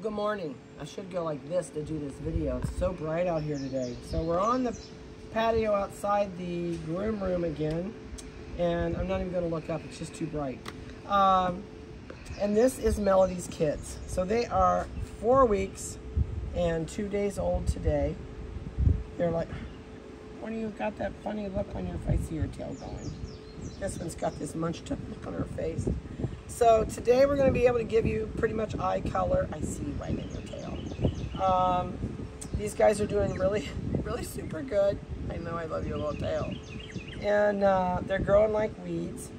Good morning. I should go like this to do this video. It's so bright out here today. So we're on the patio outside the groom room again. And I'm not even going to look up. It's just too bright. Um, and this is Melody's kids. So they are four weeks and two days old today. They're like, when you got that funny look on your face, your tail going. This one's got this munched up look on her face. So today we're going to be able to give you pretty much eye color. I see you wagging your tail. Um, these guys are doing really, really super good. I know I love your little tail. And uh, they're growing like weeds.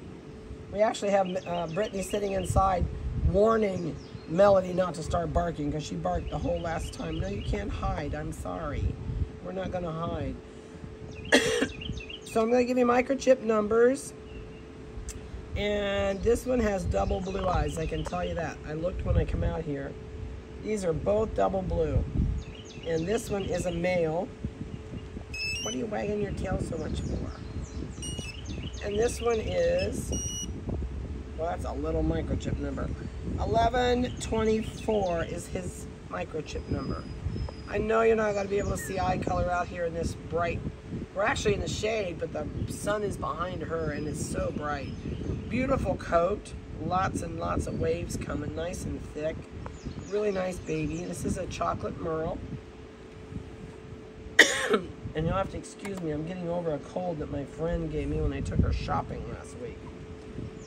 We actually have uh, Brittany sitting inside warning Melody not to start barking because she barked the whole last time. No, you can't hide. I'm sorry. We're not going to hide. so I'm going to give you microchip numbers. And this one has double blue eyes, I can tell you that. I looked when I come out here. These are both double blue. And this one is a male. What are you wagging your tail so much for? And this one is, well, that's a little microchip number. 1124 is his microchip number. I know you're not going to be able to see eye color out here in this bright. We're actually in the shade, but the sun is behind her and it's so bright. Beautiful coat, lots and lots of waves coming, nice and thick. Really nice baby. This is a chocolate merle. and you'll have to excuse me, I'm getting over a cold that my friend gave me when I took her shopping last week.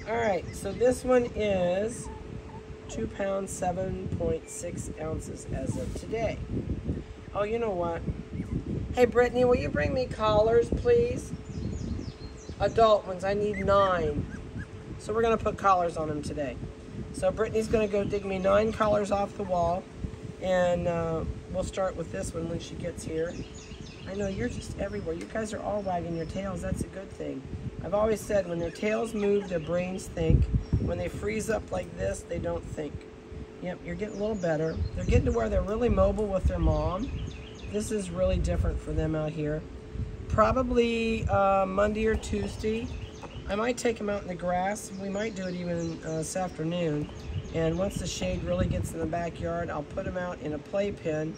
All right, so this one is two pounds, 7.6 ounces as of today. Oh, you know what? Hey, Brittany, will you bring me collars, please? Adult ones, I need nine. So we're gonna put collars on them today. So Brittany's gonna go dig me nine collars off the wall and uh, we'll start with this one when she gets here. I know you're just everywhere. You guys are all wagging your tails. That's a good thing. I've always said when their tails move, their brains think. When they freeze up like this, they don't think. Yep, you're getting a little better. They're getting to where they're really mobile with their mom. This is really different for them out here. Probably uh, Monday or Tuesday. I might take them out in the grass. We might do it even uh, this afternoon. And once the shade really gets in the backyard, I'll put them out in a playpen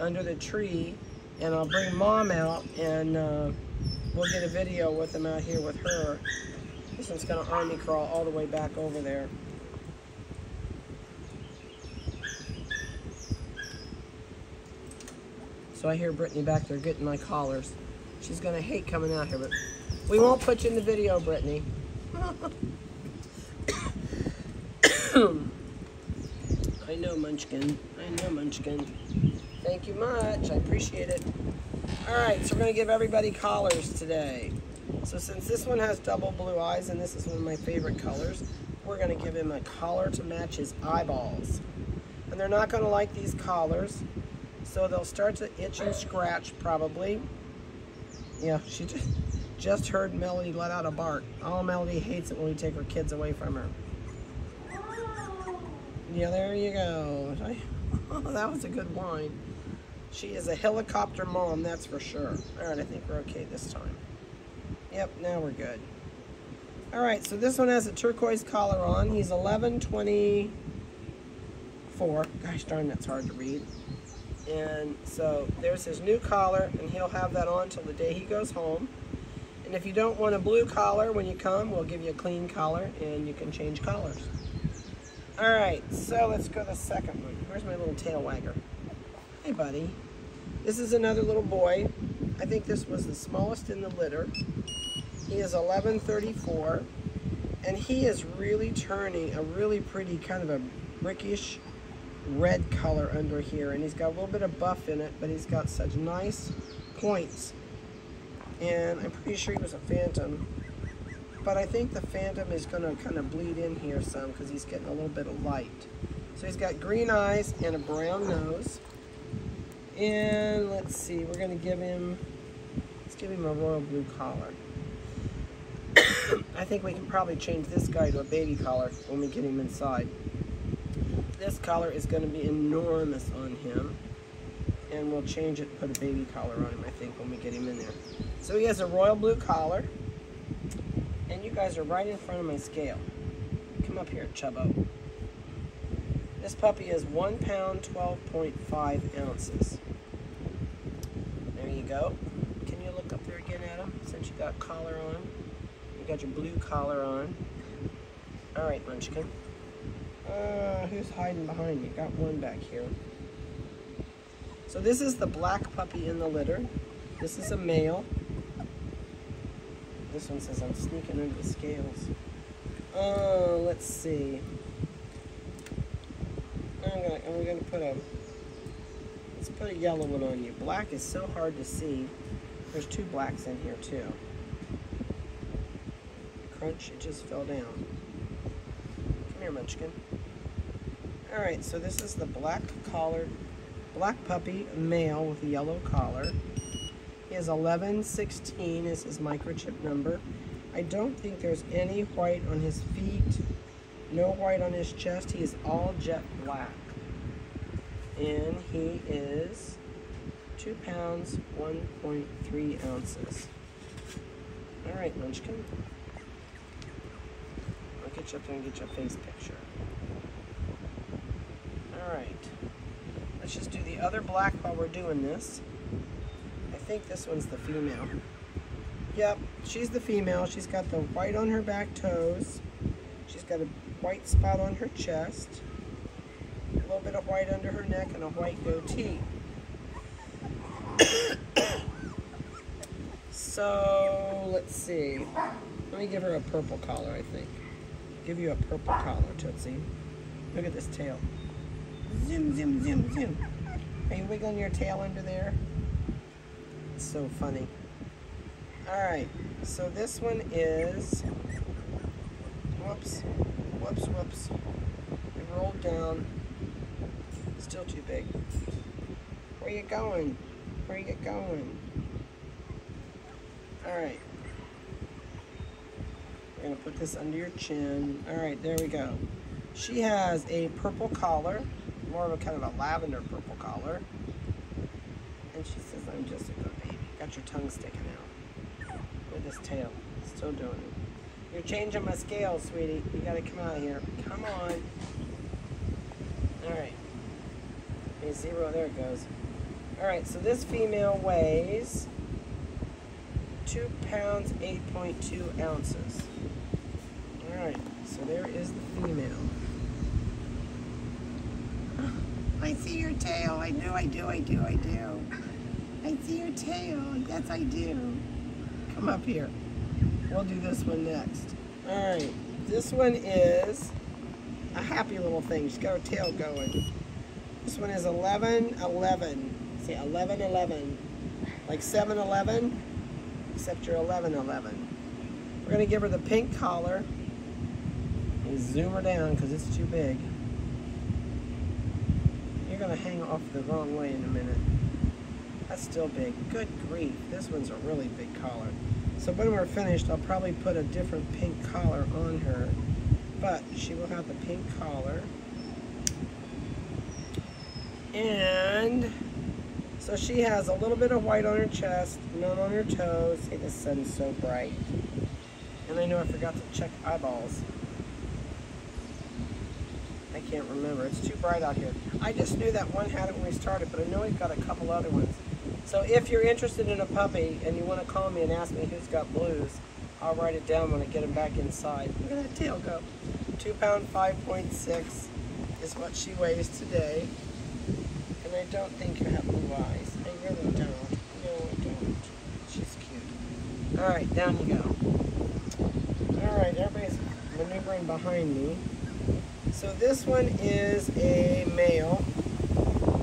under the tree and I'll bring mom out and uh, we'll get a video with them out here with her. This one's gonna army crawl all the way back over there. So I hear Brittany back there getting my collars. She's gonna hate coming out here, but we won't put you in the video, Brittany. I know, Munchkin. I know, Munchkin. Thank you much. I appreciate it. All right, so we're going to give everybody collars today. So since this one has double blue eyes, and this is one of my favorite colors, we're going to give him a collar to match his eyeballs. And they're not going to like these collars, so they'll start to itch and scratch probably. Yeah, she just, just heard Melody let out a bark. Oh, Melody hates it when we take her kids away from her. Yeah, there you go. That was a good whine. She is a helicopter mom, that's for sure. All right, I think we're okay this time. Yep, now we're good. All right, so this one has a turquoise collar on. He's 1124. Gosh darn, that's hard to read. And so there's his new collar, and he'll have that on till the day he goes home. And if you don't want a blue collar when you come, we'll give you a clean collar, and you can change collars. All right, so let's go to the second one. Where's my little tail wagger? Hey, buddy. This is another little boy. I think this was the smallest in the litter. He is 1134, and he is really turning a really pretty kind of a brickish red color under here, and he's got a little bit of buff in it, but he's got such nice points. And I'm pretty sure he was a phantom, but I think the phantom is going to kind of bleed in here some because he's getting a little bit of light. So he's got green eyes and a brown nose. And let's see, we're going to give him, let's give him a royal blue collar. I think we can probably change this guy to a baby collar when we get him inside. This collar is going to be enormous on him. And we'll change it put a baby collar on him, I think, when we get him in there. So he has a royal blue collar. And you guys are right in front of my scale. Come up here, Chubbo. This puppy is one pound, 12.5 ounces. There you go. Can you look up there again, Adam, since you got collar on? You got your blue collar on. All right, Munchkin. Uh, who's hiding behind you? Got one back here. So this is the black puppy in the litter. This is a male. This one says I'm sneaking under the scales. Uh, let's see. I'm gonna, we're gonna put a, let's put a yellow one on you. Black is so hard to see. There's two blacks in here too. Crunch, it just fell down. Come here, Munchkin. All right, so this is the black collared, black puppy, male with a yellow collar. He has 1116 is his microchip number. I don't think there's any white on his feet, no white on his chest. He is all jet black. And he is two pounds, 1.3 ounces. All right, Munchkin. I'll get you up there and get your face picture. All right. Let's just do the other black while we're doing this. I think this one's the female. Yep, she's the female. She's got the white on her back toes. She's got a white spot on her chest. A little bit of white under her neck and a white goatee. so, let's see. Let me give her a purple collar, I think. Give you a purple collar, Tootsie. Look at this tail. Zoom, zoom, zoom, zoom. Are you wiggling your tail under there? It's so funny. Alright, so this one is, whoops, whoops, whoops. It rolled down. Still too big. Where are you going? Where you going? Alright. We're going to put this under your chin. Alright, there we go. She has a purple collar, more of a kind of a lavender purple collar. And she says, I'm just a good baby. Got your tongue sticking out with this tail. Still doing it. You're changing my scale, sweetie. You gotta come out of here. Come on. Alright. A zero, there it goes. Alright, so this female weighs two pounds, 8.2 ounces. Alright, so there is the female. I see your tail. I know I do, I do, I do. I see your tail. Yes, I do. Come up here. We'll do this one next. All right, this one is a happy little thing. She's got her tail going. This one is 11, 11. See, 11, 11. Like 7, 11, except you're 11, 11. We're gonna give her the pink collar. And zoom her down because it's too big. Gonna hang off the wrong way in a minute. That's still big. Good grief. This one's a really big collar. So when we're finished, I'll probably put a different pink collar on her. But she will have the pink collar. And so she has a little bit of white on her chest, none on her toes. See, the sun's so bright. And I know I forgot to check eyeballs. I can't remember. It's too bright out here. I just knew that one had it when we started, but I know we've got a couple other ones. So if you're interested in a puppy and you want to call me and ask me who's got blues, I'll write it down when I get him back inside. Look at that tail go. Two pound 5.6 is what she weighs today. And I don't think you have blue eyes. I really don't. No, I don't. She's cute. All right, down you go. All right, everybody's maneuvering behind me. So this one is a male.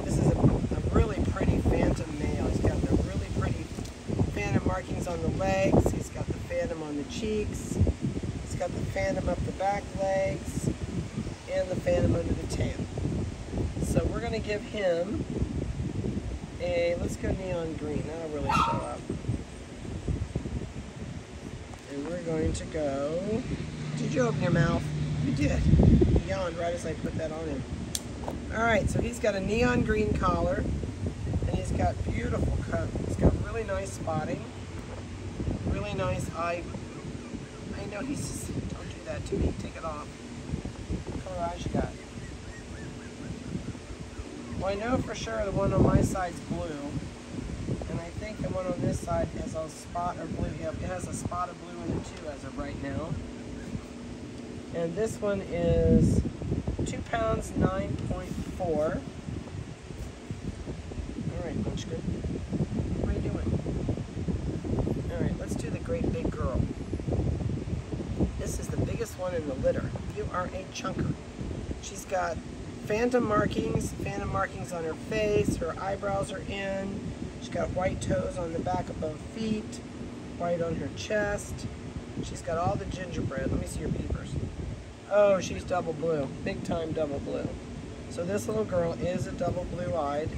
This is a, a really pretty phantom male. He's got the really pretty phantom markings on the legs. He's got the phantom on the cheeks. He's got the phantom up the back legs and the phantom under the tail. So we're going to give him a, let's go neon green. That'll really show up. And we're going to go, did you open your mouth? You did. You yawned right as I put that on him. All right, so he's got a neon green collar, and he's got beautiful coat. He's got really nice spotting, really nice eye. I know he's, just, don't do that to me, take it off. What color eyes you got? Well, I know for sure the one on my side's blue. And I think the one on this side has a spot of blue. It has a spot of blue in it too as of right now. And this one is two pounds, 9.4. All right, Munchkin. What are you doing? All right, let's do the great big girl. This is the biggest one in the litter. You are a chunker. She's got phantom markings, phantom markings on her face, her eyebrows are in, she's got white toes on the back of both feet, white on her chest, she's got all the gingerbread. Let me see your peepers. Oh, she's double blue, big time double blue. So this little girl is a double blue-eyed.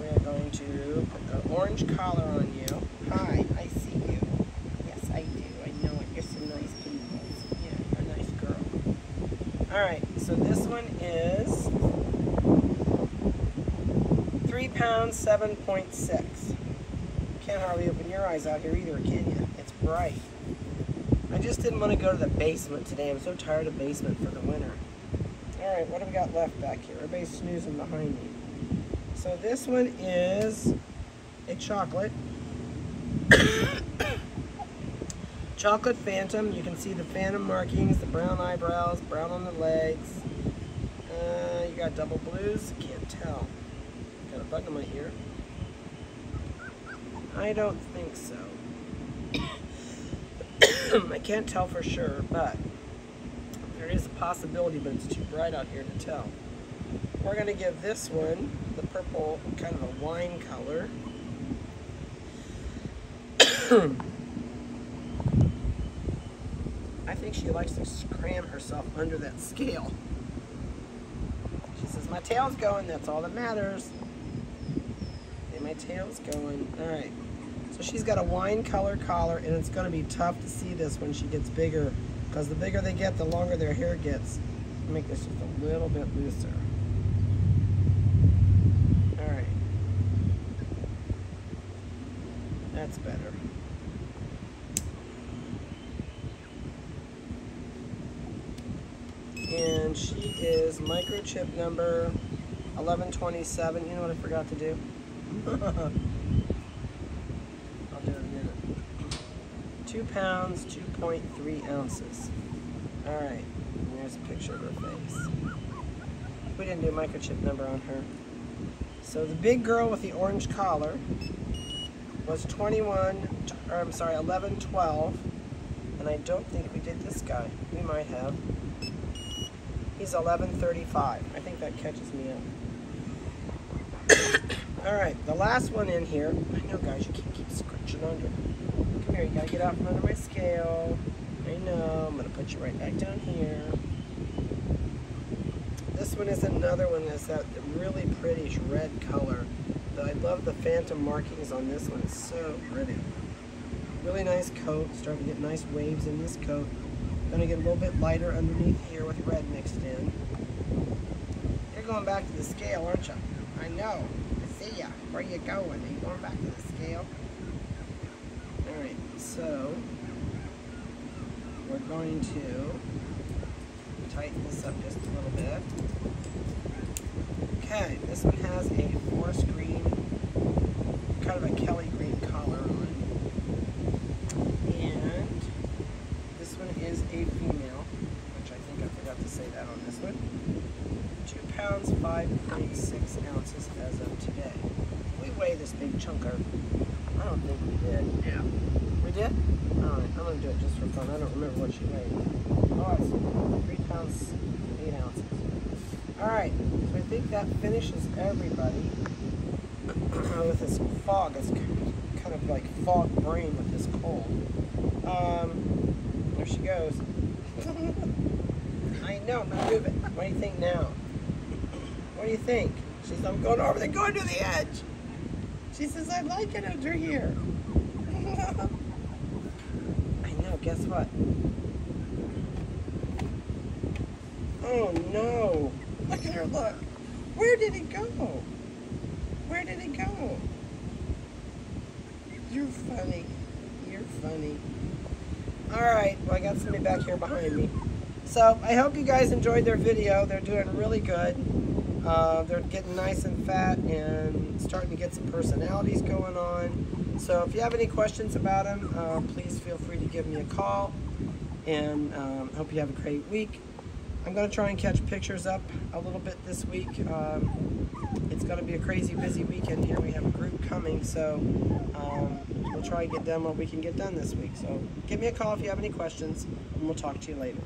We're going to put an orange collar on you. Hi, I see you. Yes, I do. I know it. You're some nice people. Yeah, a nice girl. All right, so this one is three pounds, 7.6. Can't hardly open your eyes out here either, can you? It's bright. I just didn't want to go to the basement today. I'm so tired of basement for the winter. All right, what have we got left back here? Everybody's snoozing behind me. So this one is a chocolate. chocolate Phantom. You can see the Phantom markings, the brown eyebrows, brown on the legs. Uh, you got double blues. Can't tell. Got a bug in my ear. I don't think so. I can't tell for sure, but there is a possibility, but it's too bright out here to tell. We're going to give this one the purple, kind of a wine color. I think she likes to cram herself under that scale. She says, my tail's going, that's all that matters. And my tail's going. All right. So she's got a wine color collar, and it's going to be tough to see this when she gets bigger, because the bigger they get, the longer their hair gets. Make this just a little bit looser. All right. That's better. And she is microchip number 1127. You know what I forgot to do? I'll do it in a minute. Two pounds, 2.3 ounces. All right, there's a picture of her face. We didn't do a microchip number on her. So the big girl with the orange collar was 21, or I'm sorry, 11, 12. And I don't think we did this guy. We might have. He's 1135. I think that catches me up. All right, the last one in here. I know, guys, you can't keep scratching under. Here, you gotta get out from under my scale. I know, I'm gonna put you right back down here. This one is another one that's that really pretty red color. I love the phantom markings on this one. It's so pretty. Really nice coat. Starting to get nice waves in this coat. Gonna get a little bit lighter underneath here with red mixed in. You're going back to the scale, aren't you? I know. I see ya. Where you going? Are you going back to the scale? Alright, so we're going to tighten this up just a little bit. Okay, this one has a forest green, kind of a Kelly green collar on. And this one is a female, which I think I forgot to say that on this one. Two pounds, 5.6 ounces as of today. We weigh this big chunker. I don't think we did. Yeah. We did? Alright, I'm gonna do it just for fun. I don't remember what she weighed. Oh, it's three pounds, eight ounces. Alright, so I think that finishes everybody with this fog. It's kind of like fog brain with this cold. Um, there she goes. I know, move it. What do you think now? What do you think? She's, I'm going over there, going to the edge. She says, I like it under here. I know, guess what? Oh no. Look at her, look. Where did it go? Where did it go? You're funny. You're funny. Alright, well I got somebody back here behind me. So, I hope you guys enjoyed their video. They're doing really good. Uh, they're getting nice and fat and starting to get some personalities going on. So if you have any questions about them, uh, please feel free to give me a call. And um, hope you have a great week. I'm going to try and catch pictures up a little bit this week. Um, it's going to be a crazy busy weekend here. We have a group coming, so um, we'll try and get done what we can get done this week. So give me a call if you have any questions, and we'll talk to you later.